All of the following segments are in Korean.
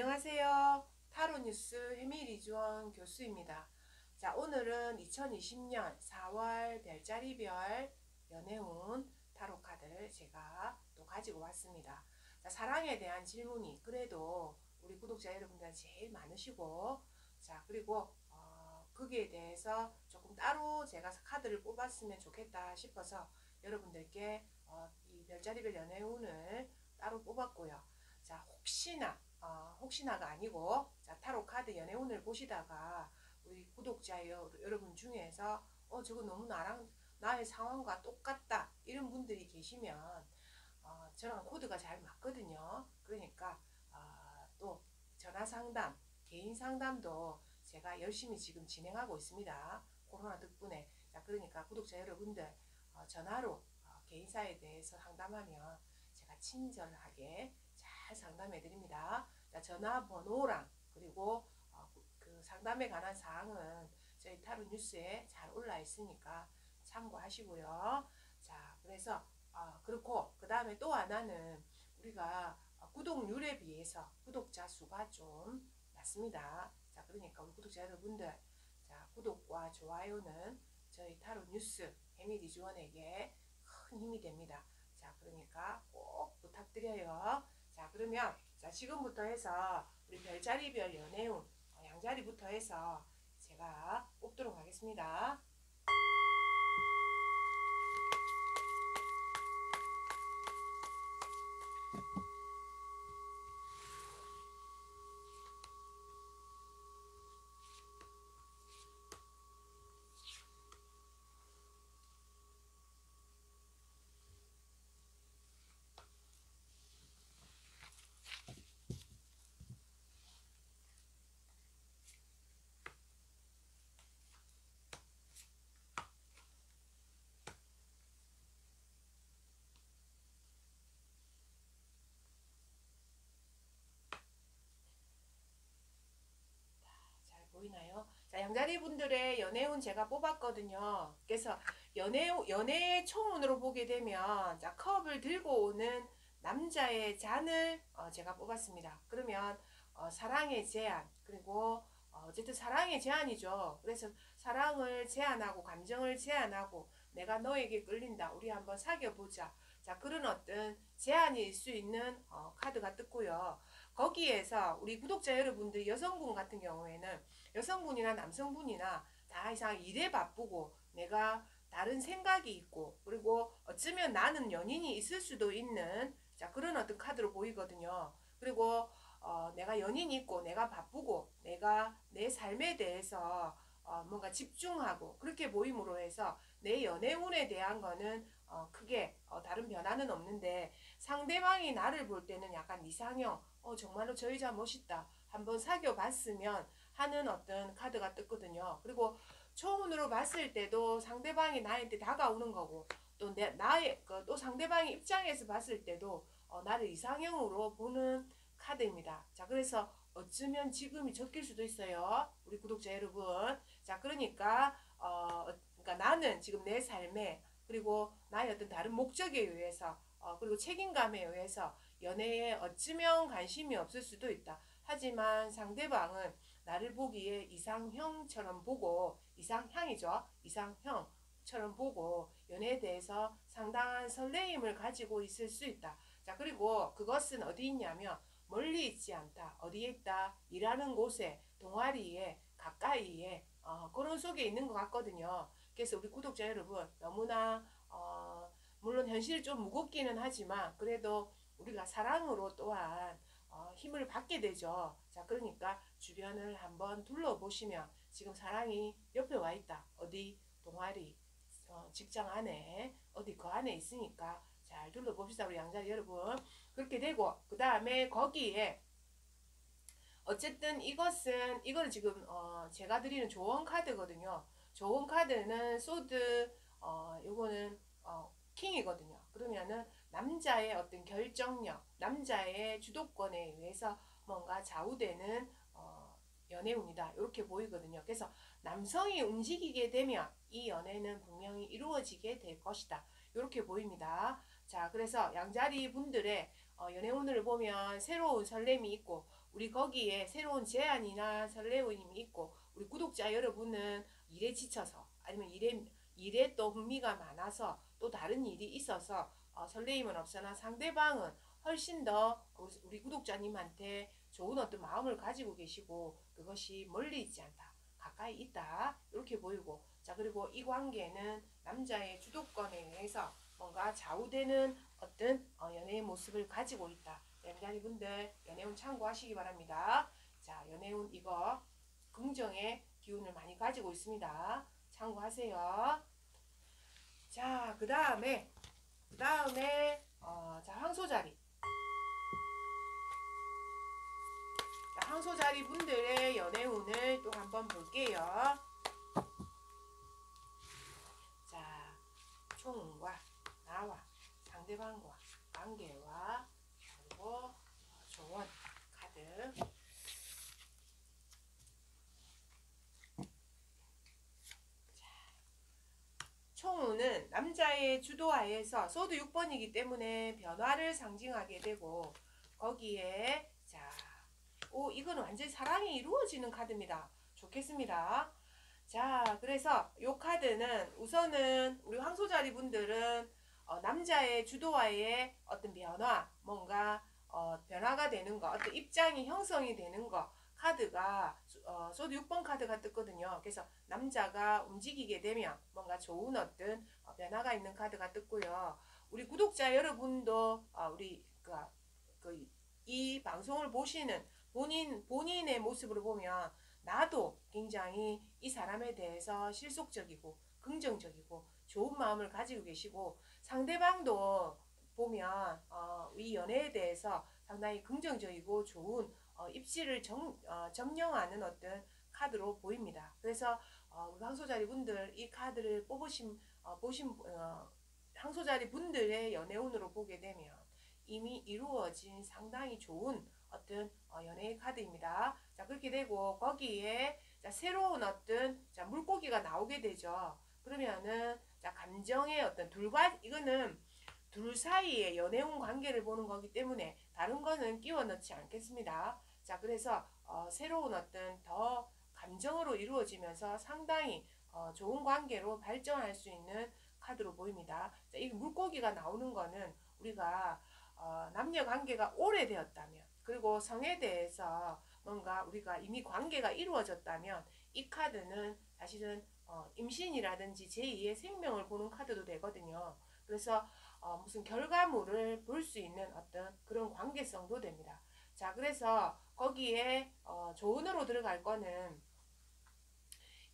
안녕하세요. 타로뉴스 해밀이주원 교수입니다. 자, 오늘은 2020년 4월 별자리별 연애운 타로 카드를 제가 또 가지고 왔습니다. 자, 사랑에 대한 질문이 그래도 우리 구독자 여러분들 제일 많으시고, 자, 그리고 어, 거기에 대해서 조금 따로 제가 카드를 뽑았으면 좋겠다 싶어서 여러분들께 어, 이 별자리별 연애운을 따로 뽑았고요. 자, 혹시나 어, 혹시나가 아니고 자, 타로 카드 연애운을 보시다가 우리 구독자 여, 여러분 중에서 어 저거 너무 나랑 나의 상황과 똑같다 이런 분들이 계시면 어, 저랑 코드가 잘 맞거든요. 그러니까 어, 또 전화 상담, 개인 상담도 제가 열심히 지금 진행하고 있습니다. 코로나 덕분에 자 그러니까 구독자 여러분들 어, 전화로 어, 개인사에 대해서 상담하면 제가 친절하게 잘 상담해 드립니다. 전화번호랑 그리고 어, 그 상담에 관한 사항은 저희 타로 뉴스에 잘 올라 있으니까 참고하시고요. 자, 그래서 어, 그렇고 그 다음에 또 하나는 우리가 구독률에 비해서 구독자 수가 좀 낮습니다. 자, 그러니까 우리 구독자 여러분들 자, 구독과 좋아요는 저희 타로 뉴스 해미리 주원에게 큰 힘이 됩니다. 자, 그러니까 꼭 부탁드려요. 자, 그러면 자, 지금부터 해서 우리 별자리별 연애운 어, 양자리부터 해서 제가 뽑도록 하겠습니다. 보이나요? 자, 양자리 분들의 연애운 제가 뽑았거든요. 그래서 연애, 연애 총운으로 보게 되면, 자, 컵을 들고 오는 남자의 잔을 어, 제가 뽑았습니다. 그러면, 어, 사랑의 제한, 그리고, 어, 쨌든 사랑의 제한이죠. 그래서 사랑을 제한하고, 감정을 제한하고, 내가 너에게 끌린다. 우리 한번 사귀어보자. 자, 그런 어떤 제한일 수 있는 어, 카드가 떴고요. 거기에서 우리 구독자 여러분들 여성분 같은 경우에는 여성분이나 남성분이나 다 이상 일에 바쁘고 내가 다른 생각이 있고 그리고 어쩌면 나는 연인이 있을 수도 있는 자 그런 어떤 카드로 보이거든요. 그리고 어, 내가 연인이 있고 내가 바쁘고 내가 내 삶에 대해서 어, 뭔가 집중하고 그렇게 보임으로 해서 내 연애운에 대한 거는 어, 크게 어, 다른 변화는 없는데 상대방이 나를 볼 때는 약간 이상형 어 정말로 저 여자 멋있다. 한번 사귀어 봤으면 하는 어떤 카드가 떴거든요. 그리고 초운으로 봤을 때도 상대방이 나한테 다가오는 거고 또 내, 나의 그, 또 상대방의 입장에서 봤을 때도 어, 나를 이상형으로 보는 카드입니다. 자 그래서 어쩌면 지금이 적길 수도 있어요. 우리 구독자 여러분. 자 그러니까 어 그러니까 나는 지금 내 삶에 그리고 나의 어떤 다른 목적에 의해서 어, 그리고 책임감에 의해서 연애에 어쩌면 관심이 없을 수도 있다. 하지만 상대방은 나를 보기에 이상형처럼 보고 이상향이죠. 이상형처럼 보고 연애에 대해서 상당한 설레임을 가지고 있을 수 있다. 자 그리고 그것은 어디 있냐면 멀리 있지 않다. 어디에 있다? 일하는 곳에 동아리에 가까이에 어, 그런 속에 있는 것 같거든요. 그래서 우리 구독자 여러분 너무나 어, 물론 현실이 좀 무겁기는 하지만 그래도 우리가 사랑으로 또한 어, 힘을 받게 되죠. 자 그러니까 주변을 한번 둘러보시면 지금 사랑이 옆에 와 있다. 어디 동아리 어, 직장 안에 어디 그 안에 있으니까 잘 둘러봅시다 우리 양자리 여러분 그렇게 되고 그 다음에 거기에 어쨌든 이것은 이거는 지금 어, 제가 드리는 조언 카드거든요. 좋은 카드는 소드 어 요거는 어 킹이거든요. 그러면은 남자의 어떤 결정력, 남자의 주도권에 의해서 뭔가 좌우되는 어 연애운이다. 이렇게 보이거든요. 그래서 남성이 움직이게 되면 이 연애는 분명히 이루어지게 될 것이다. 이렇게 보입니다. 자, 그래서 양자리 분들의 어, 연애운을 보면 새로운 설렘이 있고 우리 거기에 새로운 제안이나 설레임이 있고 우리 구독자 여러분은 일에 지쳐서 아니면 일에 일에 또 흥미가 많아서 또 다른 일이 있어서 어, 설레임은 없으나 상대방은 훨씬 더 우리 구독자님한테 좋은 어떤 마음을 가지고 계시고 그것이 멀리 있지 않다. 가까이 있다. 이렇게 보이고 자 그리고 이 관계는 남자의 주도권에 의해서 뭔가 좌우되는 어떤 어, 연애의 모습을 가지고 있다. 연자리 분들 연애운 참고하시기 바랍니다. 자 연애운 이거 긍정의 기운을 많이 가지고 있습니다. 참고하세요. 자, 그 다음에, 그 다음에, 어, 자, 황소자리. 자, 황소자리 분들의 연애운을 또 한번 볼게요. 자, 총과 나와 상대방과 관계와 그리고 조언 카드. 총우는 남자의 주도하에서 소드 6번이기 때문에 변화를 상징하게 되고 거기에 자, 오 이거는 완전히 사랑이 이루어지는 카드입니다. 좋겠습니다. 자, 그래서 이 카드는 우선은 우리 황소자리 분들은 어, 남자의 주도하에 어떤 변화, 뭔가 어, 변화가 되는 거, 어떤 입장이 형성이 되는 거, 카드가 어, 소드 6번 카드가 떴거든요. 그래서 남자가 움직이게 되면 뭔가 좋은 어떤 어, 변화가 있는 카드가 떴고요. 우리 구독자 여러분도 어, 우리 그, 그, 이 방송을 보시는 본인 본인의 모습으로 보면 나도 굉장히 이 사람에 대해서 실속적이고 긍정적이고 좋은 마음을 가지고 계시고 상대방도 보면 어, 이 연애에 대해서 상당히 긍정적이고 좋은 어, 입시를 정, 어, 점령하는 어떤 카드로 보입니다. 그래서 어, 우리 황소자리 분들 이 카드를 뽑으신 어, 보신 어, 황소자리 분들의 연애운으로 보게 되면 이미 이루어진 상당히 좋은 어떤 어, 연애의 카드입니다. 자 그렇게 되고 거기에 자, 새로운 어떤 자, 물고기가 나오게 되죠. 그러면은 자 감정의 어떤 둘과 이거는 둘 사이의 연애운 관계를 보는 거기 때문에 다른 거는 끼워 넣지 않겠습니다. 자, 그래서 어, 새로운 어떤 더 감정으로 이루어지면서 상당히 어, 좋은 관계로 발전할 수 있는 카드로 보입니다. 자, 이 물고기가 나오는 거는 우리가 어, 남녀 관계가 오래되었다면 그리고 성에 대해서 뭔가 우리가 이미 관계가 이루어졌다면 이 카드는 사실은 어, 임신이라든지 제2의 생명을 보는 카드도 되거든요. 그래서 어, 무슨 결과물을 볼 수 있는 어떤 그런 관계성도 됩니다. 자, 그래서 거기에 어, 조은으로 들어갈 거는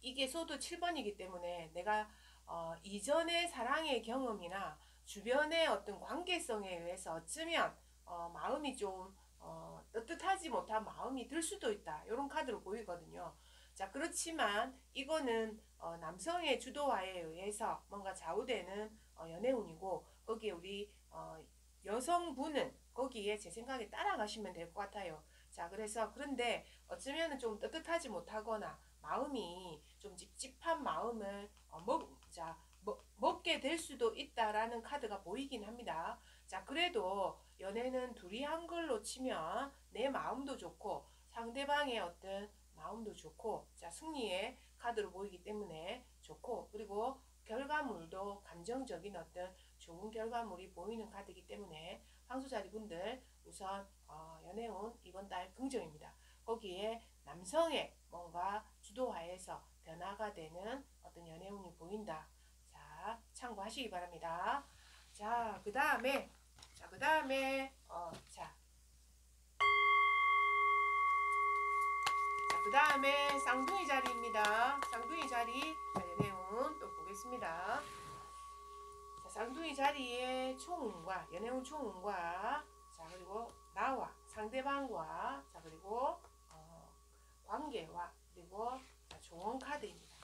이게 소도 7번이기 때문에 내가 어, 이전의 사랑의 경험이나 주변의 어떤 관계성에 의해서 어쩌면 어, 마음이 좀 어, 떳떳하지 못한 마음이 들 수도 있다. 이런 카드로 보이거든요. 자 그렇지만 이거는 어, 남성의 주도화에 의해서 뭔가 좌우되는 어, 연애운이고 거기에 우리 어, 여성분은 거기에 제 생각에 따라가시면 될 것 같아요. 자, 그래서 그런데 어쩌면 좀 떳떳하지 못하거나 마음이 좀 찝찝한 마음을 어, 먹, 자, 먹, 먹게 될 수도 있다라는 카드가 보이긴 합니다. 자, 그래도 연애는 둘이 한글로 치면 내 마음도 좋고 상대방의 어떤 마음도 좋고 자, 승리의 카드로 보이기 때문에 좋고 그리고 결과물도 감정적인 어떤 좋은 결과물이 보이는 카드이기 때문에 황소자리 분들 우선 어, 연애운 이번 달 긍정입니다. 거기에 남성의 뭔가 주도하에서 변화가 되는 어떤 연애운이 보인다. 자, 참고하시기 바랍니다. 자, 그 다음에, 자, 그 다음에, 어, 자. 자, 그 다음에 쌍둥이 자리입니다. 쌍둥이 자리, 자, 연애운 또 보겠습니다. 자, 쌍둥이 자리에 총운과, 연애운 총운과, 자, 그리고 나와 상대방과, 자, 그리고 어, 관계와, 그리고 자, 조언 카드입니다.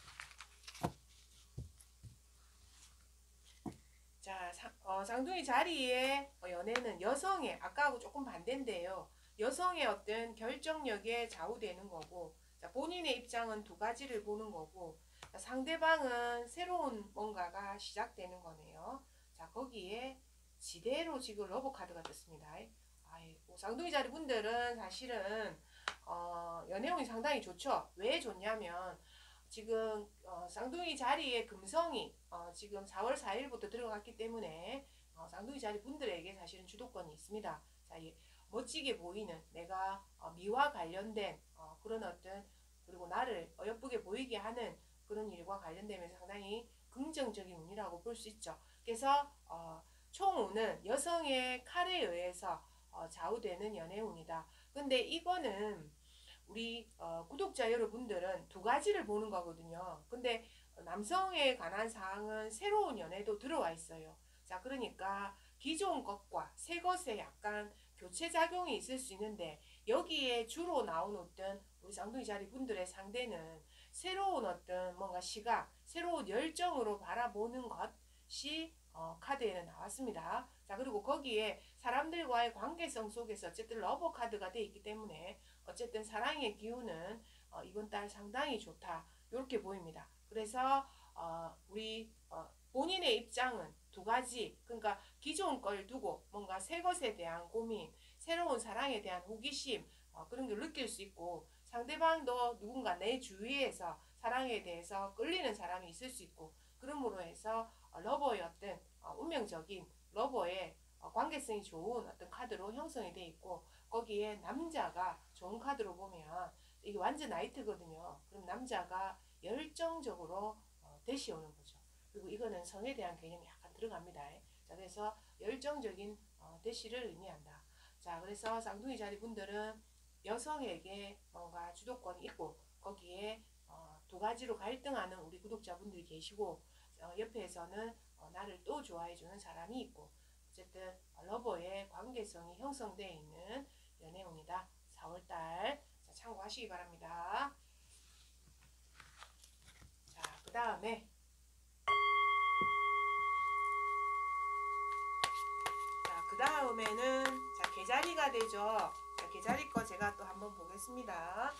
자, 상, 어, 쌍둥이 자리에 어, 연애는 여성의, 아까하고 조금 반대인데요. 여성의 어떤 결정력에 좌우되는 거고, 자, 본인의 입장은 두 가지를 보는 거고, 자, 상대방은 새로운 뭔가가 시작되는 거네요. 자, 거기에 지대로 지금 lover 카드가. 아이고, 쌍둥이 자리 분들은 사실은 어, 연애운이 상당히 좋죠. 왜 좋냐면 지금 어, 쌍둥이 자리에 금성이 어, 지금 4월 4일부터 들어갔기 때문에 어, 쌍둥이 자리 분들에게 사실은 주도권이 있습니다. 자, 이 멋지게 보이는 내가 어, 미와 관련된 어, 그런 어떤 그리고 나를 어여쁘게 보이게 하는 그런 일과 관련되면서 상당히 긍정적인 운이라고 볼 수 있죠. 그래서 어, 총운은 여성의 칼에 의해서 어, 좌우되는 연애운이다. 근데 이거는 우리 어, 구독자 여러분들은 두 가지를 보는 거거든요. 근데 남성에 관한 사항은 새로운 연애도 들어와 있어요. 자, 그러니까 기존 것과 새 것에 약간 교체 작용이 있을 수 있는데 여기에 주로 나온 어떤 우리 쌍둥이 자리 분들의 상대는 새로운 어떤 뭔가 시각, 새로운 열정으로 바라보는 것이 어, 카드에는 나왔습니다. 자, 그리고 거기에 사람들과의 관계성 속에서 어쨌든 lover 카드가 돼 있기 때문에 어쨌든 사랑의 기운은 어, 이번 달 상당히 좋다. 이렇게 보입니다. 그래서 어, 우리 어, 본인의 입장은 두 가지, 그러니까 기존 걸 두고 뭔가 새 것에 대한 고민, 새로운 사랑에 대한 호기심 어, 그런 걸 느낄 수 있고 상대방도 누군가 내 주위에서 사랑에 대해서 끌리는 사람이 있을 수 있고 그러므로 해서 어, lover의 어떤 어, 운명적인 lover의 어, 관계성이 좋은 어떤 카드로 형성이 돼 있고 거기에 남자가 좋은 카드로 보면 이게 완전 knight거든요. 그럼 남자가 열정적으로 어, 대시 오는 거죠. 그리고 이거는 성에 대한 개념이 약간 들어갑니다. 자, 그래서 열정적인 어, 대시를 의미한다. 자, 그래서 쌍둥이 자리 분들은 여성에게 뭔가 주도권이 있고 거기에 어, 두 가지로 갈등하는 우리 구독자분들이 계시고 어, 옆에서는 어, 나를 또 좋아해주는 사람이 있고 어쨌든 러버의 관계성이 형성되어 있는 연애운이다. 4월달 참고하시기 바랍니다. 자, 그 다음에 자, 그 다음에는 자, 계자리가 되죠. 자, 계자리 거 제가 또 한번 보겠습니다.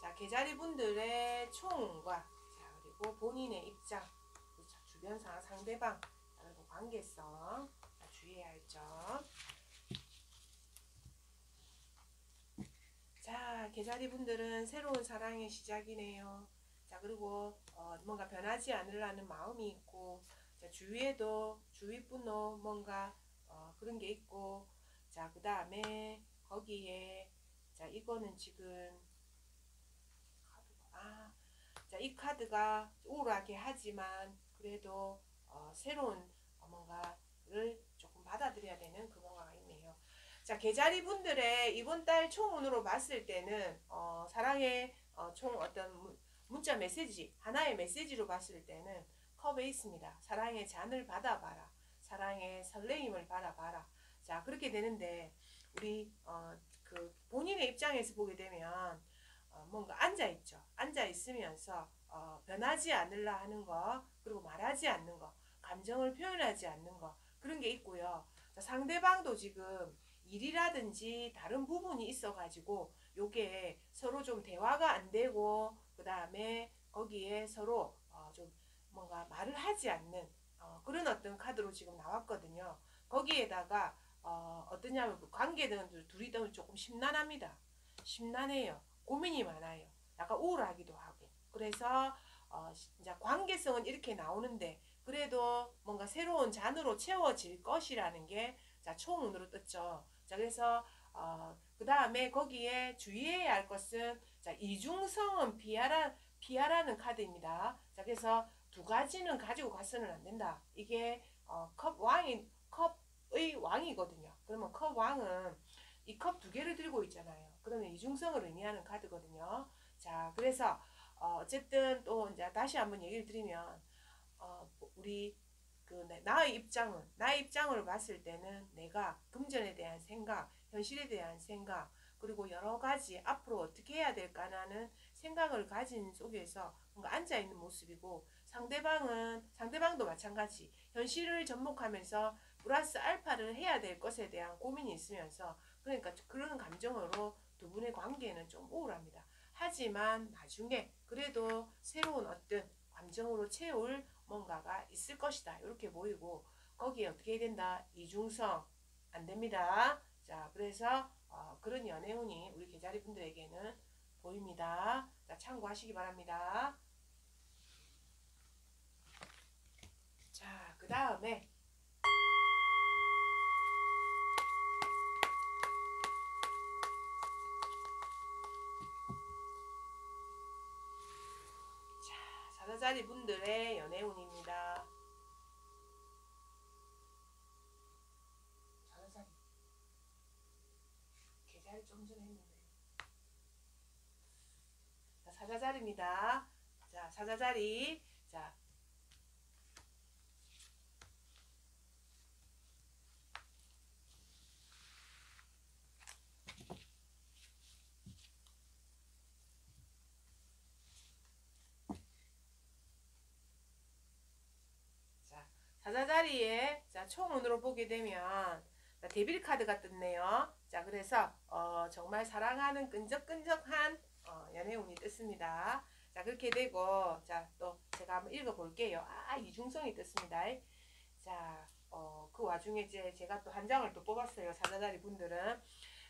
자, 계자리 분들의 총과 자, 그리고 본인의 입장, 자, 주변 상황, 상대방, 그리고 관계성 자, 주의해야 할 점. 자, 계자리 분들은 새로운 사랑의 시작이네요. 자, 그리고 어, 뭔가 변하지 않으려는 마음이 있고, 자, 주위에도 주위 분도 뭔가 어, 그런 게 있고, 자, 그 다음에 거기에 자, 이거는 지금 아, 자, 이 카드가 우울하게 하지만 그래도 어, 새로운 뭔가를 조금 받아들여야 되는 그 뭔가가 있네요. 자, 계자리 분들의 이번 달 총운으로 봤을 때는 어, 사랑의 어, 총 어떤 문자 메시지 하나의 메시지로 봤을 때는 컵에 있습니다. 사랑의 잔을 받아봐라. 사랑의 설레임을 받아봐라. 자, 그렇게 되는데 우리 어, 그 본인의 입장에서 보게 되면 어, 뭔가 앉아 있죠. 앉아 있으면서 어, 변하지 않으려 하는 거, 그리고 말하지 않는 거, 감정을 표현하지 않는 거 그런 게 있고요. 자, 상대방도 지금 일이라든지 다른 부분이 있어가지고 요게 서로 좀 대화가 안 되고 그 다음에 거기에 서로 어, 좀 뭔가 말을 하지 않는 어, 그런 어떤 카드로 지금 나왔거든요. 거기에다가 어, 어떠냐면 그 관계들 둘이 조금 심란합니다. 심란해요. 고민이 많아요. 약간 우울하기도 하고. 그래서 어, 이제 관계성은 이렇게 나오는데 그래도 뭔가 새로운 잔으로 채워질 것이라는 게 자, 총운으로 떴죠. 자, 그래서 어, 그 다음에 거기에 주의해야 할 것은 자, 이중성은 피하라, 피하라는 카드입니다. 자, 그래서 두 가지는 가지고 가서는 안 된다. 이게 어, 컵 왕이 컵의 왕이거든요. 그러면 컵 왕은 이 컵 두 개를 들고 있잖아요. 그러면 이중성을 의미하는 카드거든요. 자, 그래서 어, 어쨌든 또 이제 다시 한번 얘기를 드리면 어, 우리 그 나의 입장은 나의 입장을 봤을 때는 내가 금전에 대한 생각, 현실에 대한 생각, 그리고 여러 가지 앞으로 어떻게 해야 될까라는 생각을 가진 속에서 뭔가 앉아 있는 모습이고 상대방은 상대방도 마찬가지 현실을 접목하면서 플러스 알파를 해야 될 것에 대한 고민이 있으면서 그러니까 그런 감정으로 두 분의 관계는 좀 우울합니다. 하지만 나중에 그래도 새로운 어떤 감정으로 채울 뭔가가 있을 것이다. 이렇게 보이고 거기에 어떻게 된다? 이중성 안 됩니다. 자, 그래서 어, 그런 연애운이 우리 개자리 분들에게는 보입니다. 자, 참고하시기 바랍니다. 자, 그 다음에 자, 사자자리 분들의 연애운입니다. 사자자리. 계좌를 좀 전에 했는데. 자, 사자자리입니다. 자, 사자자리. 자, 자, 사자자리에 자, 총운으로 보게 되면 자, 데빌 카드가 떴네요. 자, 그래서 어, 정말 사랑하는 끈적끈적한 어, 연애운이 떴습니다. 자, 그렇게 되고 자, 또 제가 한번 읽어 볼게요. 아, 이중성이 떴습니다. 자, 어, 그 와중에 이제 제가 또 한 장을 또 뽑았어요. 사자자리 분들은.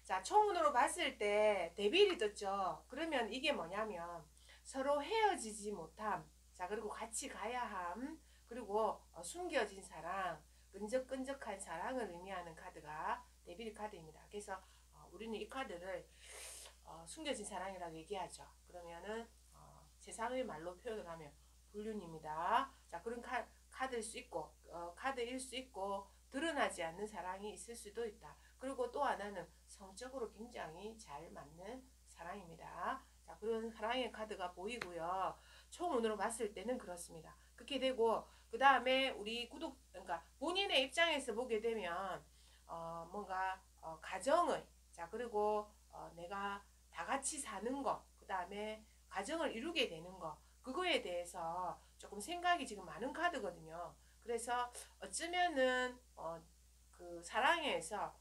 자, 총운으로 봤을 때 데빌이 떴죠. 그러면 이게 뭐냐면 서로 헤어지지 못함. 자, 그리고 같이 가야 함. 그리고 어, 숨겨진 사랑, 끈적끈적한 사랑을 의미하는 카드가 데빌 카드입니다. 그래서 어, 우리는 이 카드를 어, 숨겨진 사랑이라고 얘기하죠. 그러면은 어, 세상의 말로 표현을 하면 불륜입니다. 자 그런 카, 카드일 수 있고 어, 카드일 수 있고 드러나지 않는 사랑이 있을 수도 있다. 그리고 또 하나는 성적으로 굉장히 잘 맞는 사랑입니다. 자 그런 사랑의 카드가 보이고요. 총운으로 봤을 때는 그렇습니다. 그렇게 되고 그 다음에 우리 구독 그러니까 본인의 입장에서 보게 되면 어, 뭔가 어, 가정을 자 그리고 어, 내가 다 같이 사는 거그 다음에 가정을 이루게 되는 거 그거에 대해서 조금 생각이 지금 많은 카드거든요. 그래서 어쩌면은 어, 그 사랑에서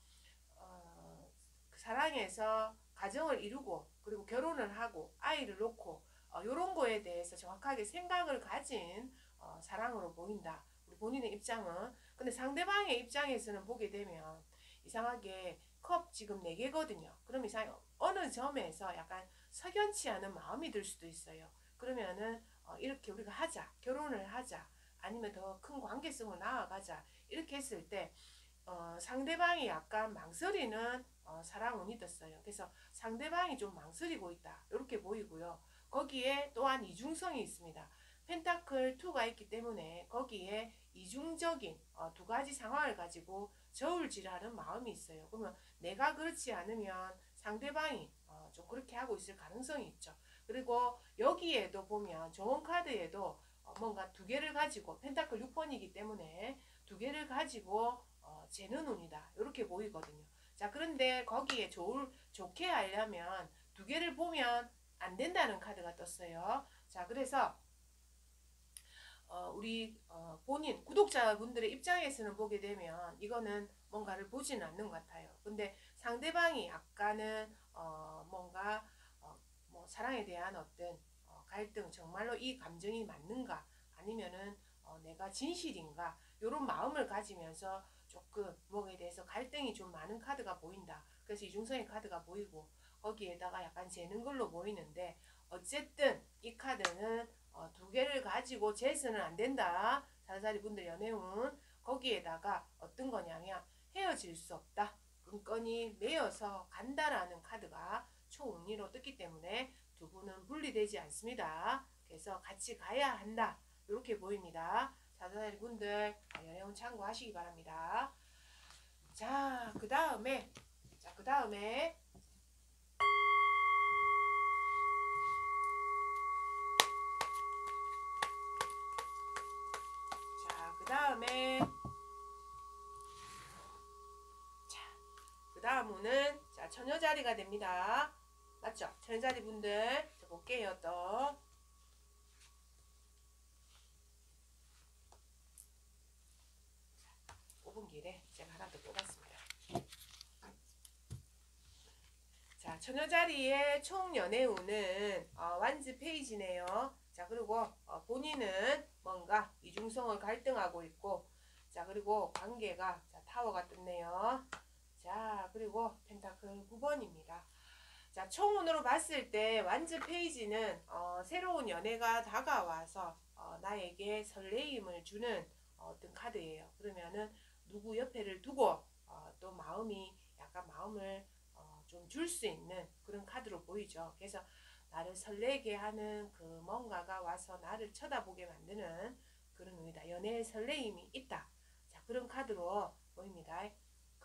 어, 그 사랑에서 가정을 이루고 그리고 결혼을 하고 아이를 놓고 어, 이런 거에 대해서 정확하게 생각을 가진 어, 사랑으로 보인다. 우리 본인의 입장은. 근데 상대방의 입장에서는 보게 되면 이상하게 컵 지금 4개거든요. 그럼 이상 어느 점에서 약간 석연치 않은 마음이 들 수도 있어요. 그러면은 어, 이렇게 우리가 하자. 결혼을 하자. 아니면 더 큰 관계성을 나아가자. 이렇게 했을 때 어, 상대방이 약간 망설이는 어, 사랑운이 떴어요. 그래서 상대방이 좀 망설이고 있다. 이렇게 보이고요. 거기에 또한 이중성이 있습니다. 펜타클 2가 있기 때문에 거기에 이중적인 어, 두 가지 상황을 가지고 저울질하는 마음이 있어요. 그러면 내가 그렇지 않으면 상대방이 어, 좀 그렇게 하고 있을 가능성이 있죠. 그리고 여기에도 보면 좋은 카드에도 어, 뭔가 두 개를 가지고 펜타클 6번이기 때문에 두 개를 가지고 어, 재는 운이다. 이렇게 보이거든요. 자 그런데 거기에 좋을, 좋게 하려면 두 개를 보면 안 된다는 카드가 떴어요. 자 그래서 어, 우리 어, 본인 구독자분들의 입장에서는 보게 되면 이거는 뭔가를 보지는 않는 것 같아요. 근데 상대방이 약간은 어, 뭔가 어, 뭐 사랑에 대한 어떤 어, 갈등 정말로 이 감정이 맞는가 아니면은 어, 내가 진실인가 이런 마음을 가지면서 조금 뭐에 대해서 갈등이 좀 많은 카드가 보인다. 그래서 이중성의 카드가 보이고 거기에다가 약간 재는 걸로 보이는데 어쨌든 이 카드는 어, 두 개를 가지고 재서는 안 된다. 사사리 분들 연애운 거기에다가 어떤 거냐면 헤어질 수 없다. 끈끈이 매여서 간다라는 카드가 초운이로 떴기 때문에 두 분은 분리되지 않습니다. 그래서 같이 가야 한다. 이렇게 보입니다. 사사리 분들 연애운 참고하시기 바랍니다. 자, 그 다음에 자, 그 다음에 자, 그 다음에 자, 그 처녀자리가 됩니다. 맞죠? 처녀자리 분들 자, 볼게요 또. 자, 뽑은 길에 제가 하나 더 뽑았습니다. 자, 처녀자리의 총 연애운은 어, 완즈 페이지네요. 자, 그리고 어, 본인은 뭔가 이중성을 갈등하고 있고, 자, 그리고 관계가 자, 타워가 떴네요. 자, 그리고 펜타클 9번입니다. 자, 총운으로 봤을 때 완즈 페이지는 어, 새로운 연애가 다가와서 어, 나에게 설레임을 주는 어떤 카드예요. 그러면은 누구 옆에를 두고 어, 또 마음이 약간 마음을 어, 좀줄 수 있는 그런 카드로 보이죠. 그래서 나를 설레게 하는 그 뭔가가 와서 나를 쳐다보게 만드는 그런 의미다. 연애의 설레임이 있다. 자, 그런 카드로 보입니다.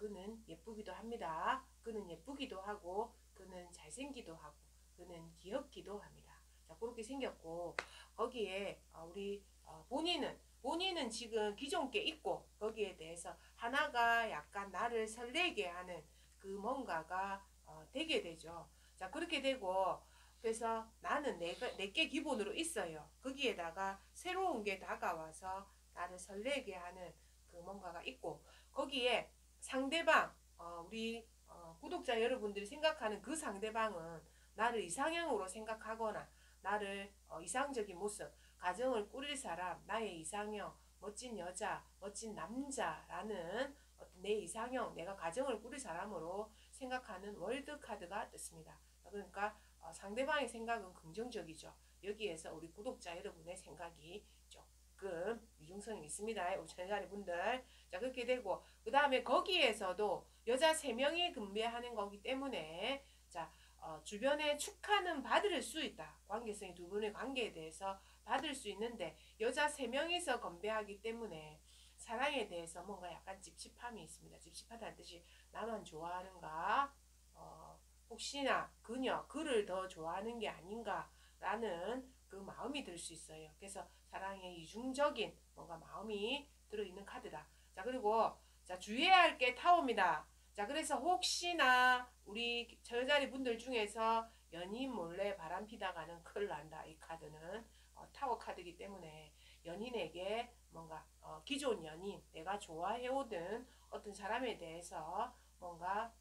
그는 예쁘기도 합니다. 그는 예쁘기도 하고 그는 잘생기도 하고 그는 귀엽기도 합니다. 자, 그렇게 생겼고 거기에 어, 우리 어, 본인은 본인은 지금 기존 게 있고 거기에 대해서 하나가 약간 나를 설레게 하는 그 뭔가가 어, 되게 되죠. 자 그렇게 되고 그래서 나는 내가 내게 기본으로 있어요. 거기에다가 새로운 게 다가와서 나를 설레게 하는 그 뭔가가 있고 거기에 상대방 어, 우리 어, 구독자 여러분들이 생각하는 그 상대방은 나를 이상형으로 생각하거나 나를 어, 이상적인 모습 가정을 꾸릴 사람 나의 이상형 멋진 여자 멋진 남자라는 내 이상형 내가 가정을 꾸릴 사람으로 생각하는 월드 카드가 떴습니다. 그러니까 어, 상대방의 생각은 긍정적이죠. 여기에서 우리 구독자 여러분의 생각이 조금 유중성이 있습니다. 우리 전자리 분들. 자, 그렇게 되고, 그 다음에 거기에서도 여자 3명이 근배하는 거기 때문에, 자, 어, 주변에 축하는 받을 수 있다. 관계성이 두 분의 관계에 대해서 받을 수 있는데, 여자 3명이서 건배하기 때문에, 사랑에 대해서 뭔가 약간 찝찝함이 있습니다. 찝찝하다는 뜻이 나만 좋아하는가? 어, 혹시나 그녀, 그를 더 좋아하는 게 아닌가라는 그 마음이 들 수 있어요. 그래서 사랑에 이중적인 뭔가 마음이 들어있는 카드다. 자, 그리고 자, 주의해야 할 게 타워입니다. 자, 그래서 혹시나 우리 저자리 분들 중에서 연인 몰래 바람 피다가는 큰일 난다. 이 카드는 어, 타워 카드이기 때문에 연인에게 뭔가 어, 기존 연인, 내가 좋아해오던 어떤 사람에 대해서 뭔가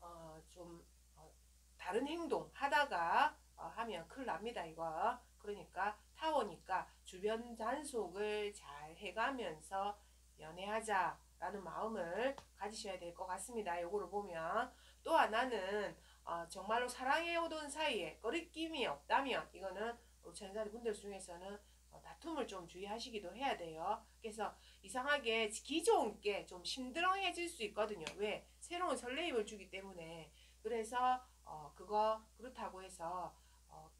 어, 좀 어, 다른 행동 하다가 어, 하면 큰일 납니다. 이거. 그러니까 타워니까 주변 단속을 잘 해가면서 연애하자 라는 마음을 가지셔야 될 것 같습니다. 요거를 보면 또 하나는 어, 정말로 사랑해오던 사이에 꺼리낌이 없다면 이거는 전사리 분들 중에서는 어, 다툼을 좀 주의하시기도 해야 돼요. 그래서 이상하게 기존 게 좀 심드렁해질 수 있거든요. 왜? 새로운 설레임을 주기 때문에. 그래서 어, 그거 그렇다고 해서 어,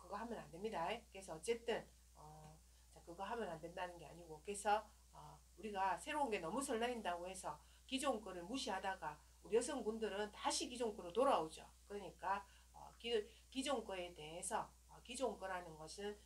그거 하면 안 됩니다. 그래서 어쨌든 어, 자, 그거 하면 안 된다는 게 아니고 그래서 어, 우리가 새로운 게 너무 설레인다고 해서 기존 거를 무시하다가 우리 여성분들은 다시 기존 거로 돌아오죠. 그러니까 어, 기, 기존 거에 대해서 어, 기존 거라는 것은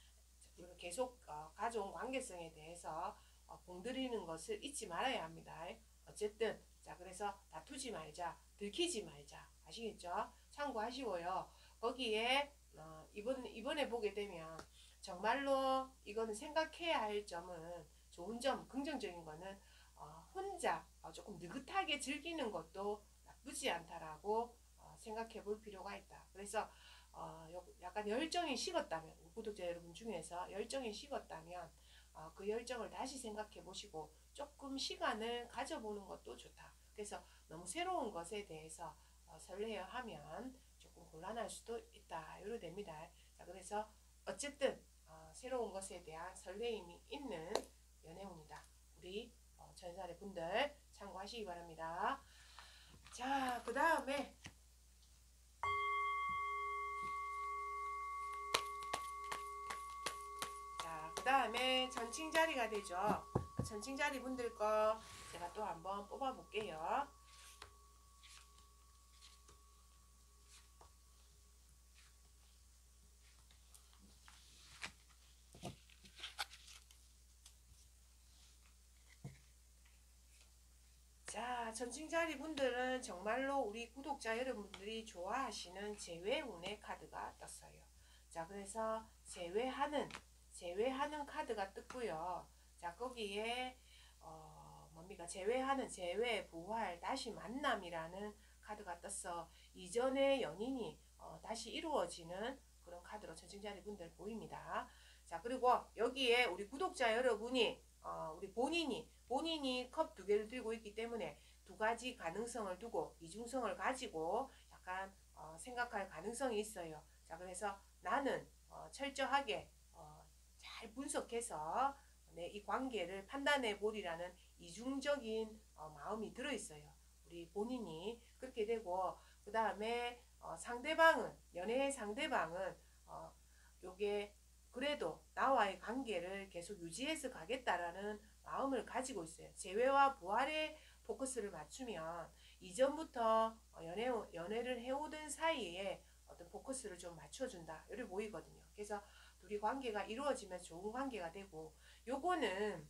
우리가 계속 어, 가져온 관계성에 대해서 어, 공들이는 것을 잊지 말아야 합니다. 어쨌든 자 그래서 다투지 말자, 들키지 말자, 아시겠죠? 참고하시고요. 거기에 어, 이번 이번에 보게 되면 정말로 이거는 생각해야 할 점은 좋은 점, 긍정적인 거는 어, 혼자 어, 조금 느긋하게 즐기는 것도 나쁘지 않다라고 어, 생각해 볼 필요가 있다. 그래서 어, 약간 열정이 식었다면 구독자 여러분 중에서 열정이 식었다면 어, 그 열정을 다시 생각해 보시고 조금 시간을 가져보는 것도 좋다. 그래서 너무 새로운 것에 대해서 어, 설레어 하면 곤란할 수도 있다. 이로 됩니다. 자, 그래서 어쨌든 어, 새로운 것에 대한 설레임이 있는 연애운이다. 우리 어, 전사의 분들 참고하시기 바랍니다. 자, 그 다음에 자, 그 다음에 전칭 자리가 되죠. 전칭 자리 분들 거 제가 또 한번 뽑아 볼게요. 자, 전칭자리 분들은 정말로 우리 구독자 여러분들이 좋아하시는 제외운의 카드가 떴어요. 자, 그래서 제외하는, 제외하는 카드가 떴고요. 자, 거기에, 어, 뭡니까? 제외하는, 제외, 부활, 다시 만남이라는 카드가 떴어. 이전의 연인이 어, 다시 이루어지는 그런 카드로 전칭자리 분들 보입니다. 자, 그리고 여기에 우리 구독자 여러분이, 어, 우리 본인이 본인이 컵 두 개를 들고 있기 때문에 두, 가지 가능성을 두고 이중성을 가지고 약간 어, 생각할 가능성이 있어요. 자, 그래서 나는 어, 철저하게 어, 잘 분석해서 내 이 관계를 판단해 보리라는 이중적인 어, 마음이 들어 있어요. 우리 본인이 그렇게 되고 그 다음에 어, 상대방은 연애의 상대방은 어, 요게 그래도 나와의 관계를 계속 유지해서 가겠다라는 마음을 가지고 있어요. 재회와 부활에 포커스를 맞추면 이전부터 어, 연애 연애를 해오던 사이에 어떤 포커스를 좀 맞춰준다 이렇게 보이거든요. 그래서 둘이 관계가 이루어지면 좋은 관계가 되고 요거는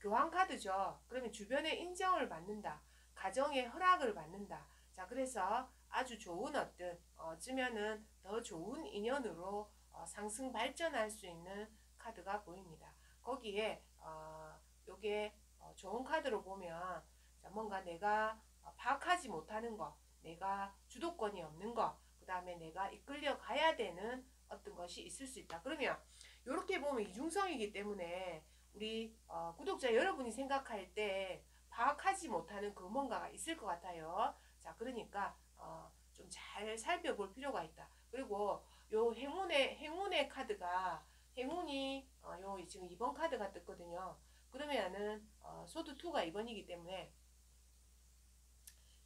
교환 카드죠. 그러면 주변의 인정을 받는다. 가정의 허락을 받는다. 자, 그래서 아주 좋은 어떤 어쩌면은 더 좋은 인연으로 어, 상승 발전할 수 있는 카드가 보입니다. 거기에 어, 요게 어, 좋은 카드로 보면 자, 뭔가 내가 어, 파악하지 못하는 거, 내가 주도권이 없는 거, 그 다음에 내가 이끌려 가야 되는 어떤 것이 있을 수 있다. 그러면 이렇게 보면 이중성이기 때문에 우리 어, 구독자 여러분이 생각할 때 파악하지 못하는 그 뭔가가 있을 것 같아요. 자, 그러니까 어, 좀 잘 살펴볼 필요가 있다. 그리고 요 행운의 행운의 카드가 행운이 어, 요 지금 2번 카드가 떴거든요. 그러면은 어, sword 2가 2번이기 때문에